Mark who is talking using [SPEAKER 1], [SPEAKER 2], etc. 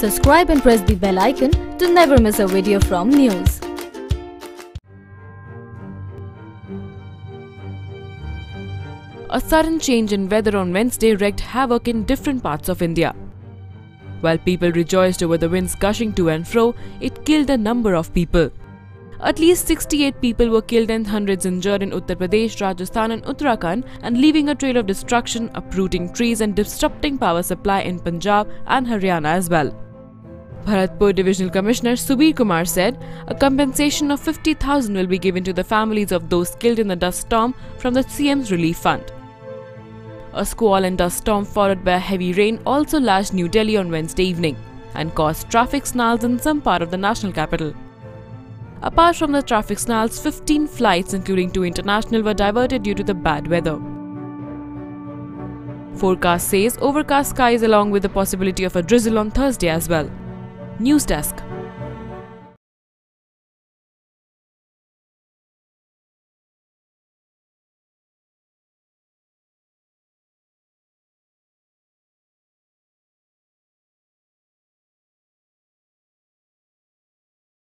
[SPEAKER 1] Subscribe and press the bell icon to never miss a video from NYOOOZ.
[SPEAKER 2] A sudden change in weather on Wednesday wreaked havoc in different parts of India. While people rejoiced over the winds gushing to and fro, it killed a number of people. At least 68 people were killed and hundreds injured in Uttar Pradesh, Rajasthan, and Uttarakhand, and leaving a trail of destruction, uprooting trees, and disrupting power supply in Punjab and Haryana as well. Bharatpur Divisional Commissioner Subir Kumar said a compensation of 50,000 will be given to the families of those killed in the dust storm from the CM's relief fund. A squall and dust storm followed by heavy rain also lashed New Delhi on Wednesday evening and caused traffic snarls in some part of the national capital. Apart from the traffic snarls, 15 flights, including two international, were diverted due to the bad weather. Forecast says overcast skies along with the possibility of a drizzle on Thursday as well. NYOOOZ Desk.